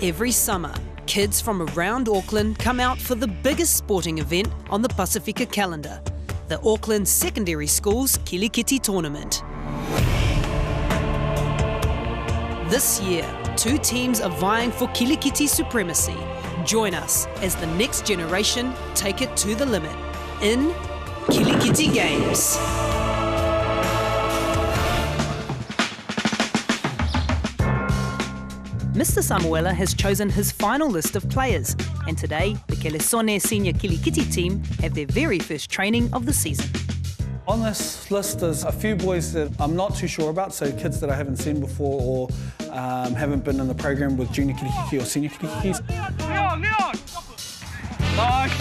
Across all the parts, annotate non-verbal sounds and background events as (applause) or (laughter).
Every summer, kids from around Auckland come out for the biggest sporting event on the Pasifika calendar, the Auckland Secondary Schools Kilikiti Tournament. This year, two teams are vying for Kilikiti supremacy. Join us as the next generation take it to the limit in Kilikiti Games. Mr. Samuela has chosen his final list of players, and today the Kelesone Senior Kilikiti team have their very first training of the season. On this list, there's a few boys that I'm not too sure about, so kids that I haven't seen before or um, haven't been in the program with junior kilikiki or senior kilikikis. (laughs) Leon, Leon! Nice!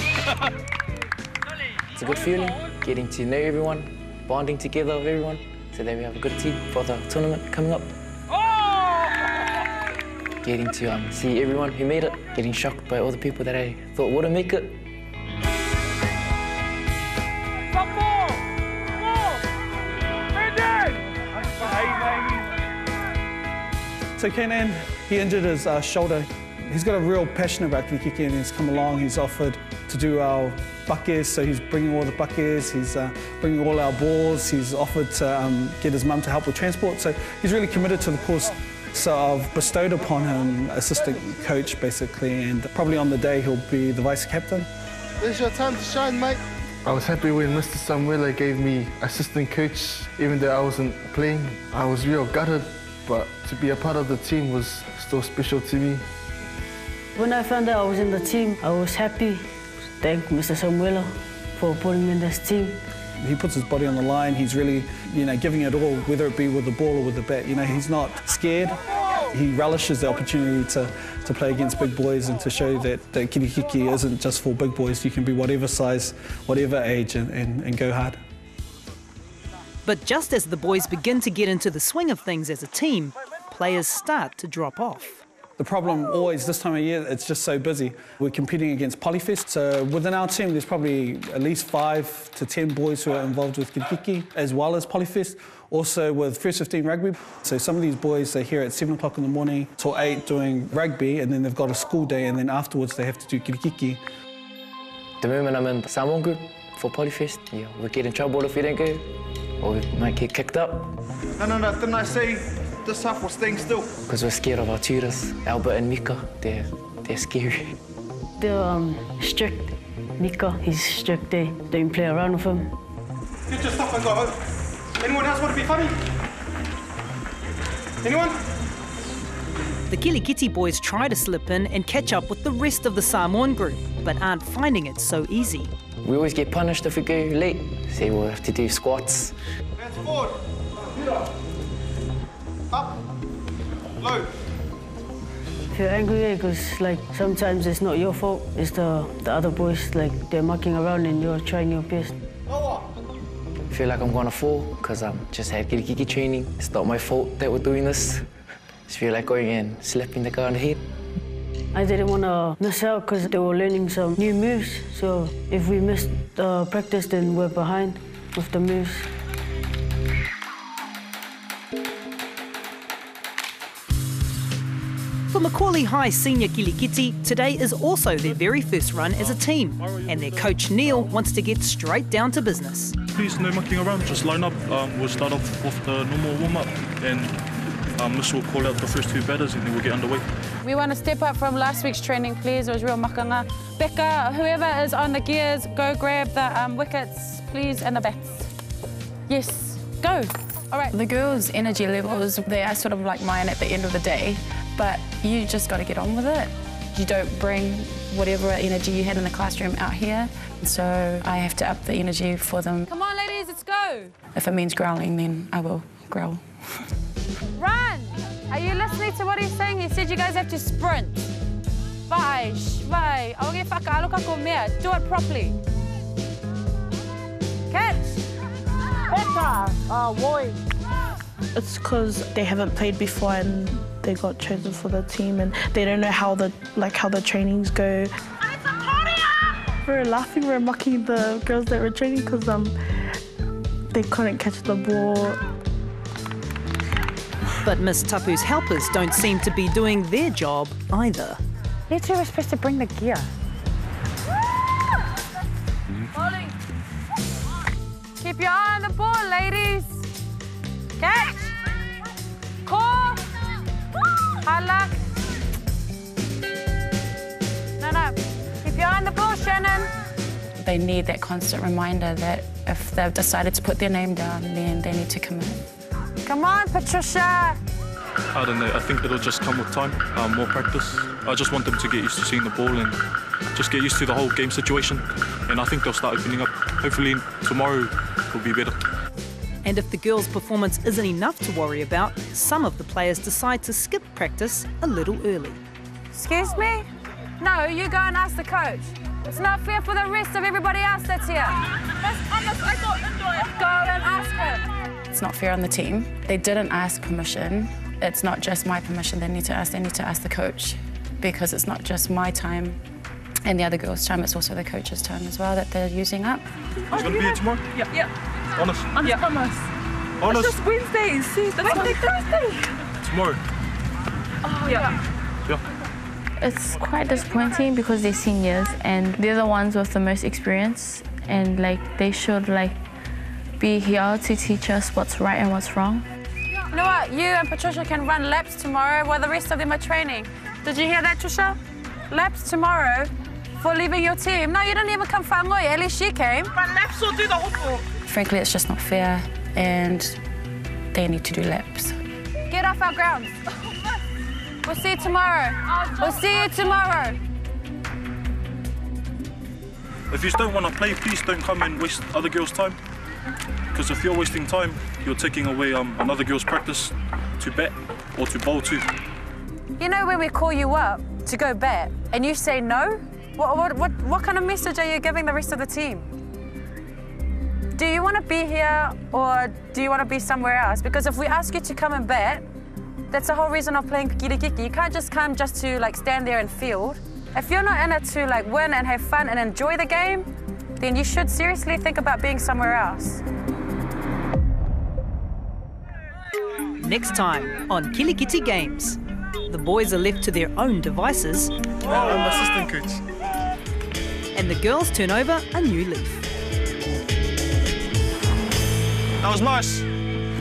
It's a good feeling, getting to know everyone, bonding together with everyone, so that we have a good team for the tournament coming up. Getting to um, see everyone who made it, getting shocked by all the people that I thought wouldn't make it. So Kenan, he injured his uh, shoulder. He's got a real passion about kilikiki and he's come along, he's offered to do our buckets, so he's bringing all the buckets, he's uh, bringing all our balls, he's offered to um, get his mum to help with transport, so he's really committed to the cause. So I've bestowed upon him assistant coach basically, and probably on the day he'll be the vice captain. This is your time to shine, mate. I was happy when Mr. Samuela gave me assistant coach, even though I wasn't playing. I was real gutted, but to be a part of the team was still special to me. When I found out I was in the team, I was happy. Thank Mr. Samuela for putting me in this team. He puts his body on the line. He's really, you know, giving it all, whether it be with the ball or with the bat. You know, he's not scared. He relishes the opportunity to, to play against big boys and to show that, that kilikiki isn't just for big boys. You can be whatever size, whatever age, and, and, and go hard. But just as the boys begin to get into the swing of things as a team, players start to drop off. The problem oh. always this time of year, it's just so busy. We're competing against Polyfest, so within our team, there's probably at least five to 10 boys who are involved with Kilikiki, as well as Polyfest. Also with First 15 Rugby. So some of these boys are here at 7 o'clock in the morning till 8 doing rugby, and then they've got a school day, and then afterwards they have to do Kilikiki. The moment I'm in the Samoan group for Polyfest, yeah, we'll get in trouble if we don't go, or we might get kicked up, No, no, no, didn't I say this half was staying still? because we're scared of our tutors, Albert and Mika. They're, they're scary. They're um, strict. Mika, he's strict. They don't play around with him. Get your stuff and go home. Anyone else want to be funny? Anyone? The Kilikiti boys try to slip in and catch up with the rest of the Samoan group, but aren't finding it so easy. We always get punished if we go late. Say we'll have to do squats. Hands forward. Up. Low. If you're angry, because like sometimes it's not your fault. It's the the other boys. Like they're mucking around and you're trying your best. Lower. feel like I'm gonna fall because I'm just had kirikiki training. It's not my fault that we're doing this. Just feel like going and slapping the guy on the head. I didn't want to miss out because they were learning some new moves. So if we missed uh, practice, then we're behind with the moves. For McAuley High Senior Kilikiti, today is also their very first run as a team, and their coach Neil wants to get straight down to business. Please, no mucking around. Just line up. Um, we'll start off with the normal warm up, and um, Miss will call out the first two batters, and then we'll get underway. We want to step up from last week's training, please. It was real makanga. Becca, whoever is on the gears, go grab the um, wickets, please, and the bats. Yes, go. All right. The girls' energy levels, they are sort of like mine at the end of the day, but you just got to get on with it. You don't bring whatever energy you had in the classroom out here, so I have to up the energy for them. Come on, ladies, let's go. If it means growling, then I will growl. (laughs) Run. Are you listening to what he's saying? He said you guys have to sprint. Vai, sh- vai. Auge whakaaloka ko mea. Do it properly. Catch. Becca. Uh, Roy. It's because they haven't played before and they got chosen for the team and they don't know how the like how the trainings go. We were laughing, we were mocking the girls that were training because um they couldn't catch the ball. But Miss Tapu's helpers don't seem to be doing their job either. You two were supposed to bring the gear. Keep your eye on the ball, ladies. Catch. Halak. No, no. Keep your eye on the ball, Shannon. They need that constant reminder that if they've decided to put their name down, then they need to commit. Come on, Patricia. I don't know. I think it'll just come with time, um, more practice. I just want them to get used to seeing the ball and just get used to the whole game situation. And I think they'll start opening up. Hopefully tomorrow will be better. And if the girls' performance isn't enough to worry about, some of the players decide to skip practice a little early. Excuse me? No, you go and ask the coach. It's not fair for the rest of everybody else that's here. That's honest. I got indoor. Go and ask her. It's not fair on the team. They didn't ask permission. It's not just my permission they need to ask, they need to ask the coach because it's not just my time and the other girls' time, it's also the coach's time as well that they're using up. He's going to be here tomorrow? Yeah. Yeah. Honest. Honest yeah. promise. Honest. It's just Wednesdays. See, that's Wednesday, Thursday. Tomorrow. Oh, yeah. Yeah. It's quite disappointing because they're seniors and they're the ones with the most experience and like they should like be here to teach us what's right and what's wrong. You know what? You and Patricia can run laps tomorrow while the rest of them are training. Did you hear that, Trisha? Laps tomorrow for leaving your team. No, you didn't even come Whangoia. At least she came. Run laps or do the hopo. Frankly, it's just not fair and they need to do laps. Get off our grounds. (laughs) We'll see you tomorrow. We'll see you tomorrow. If you don't want to play, please don't come and waste other girls' time. Because if you're wasting time, you're taking away um, another girl's practice to bet or to bowl to. You know when we call you up to go bet and you say no? What, what, what, what kind of message are you giving the rest of the team? Do you want to be here or do you want to be somewhere else? Because if we ask you to come and bet, that's the whole reason of playing Kirikiki. You can't just come just to like stand there and field. If you're not in it to like win and have fun and enjoy the game, then you should seriously think about being somewhere else. Next time on Kilikiti Games, the boys are left to their own devices. Oh, I'm assistant coach. And the girls turn over a new leaf. That was nice.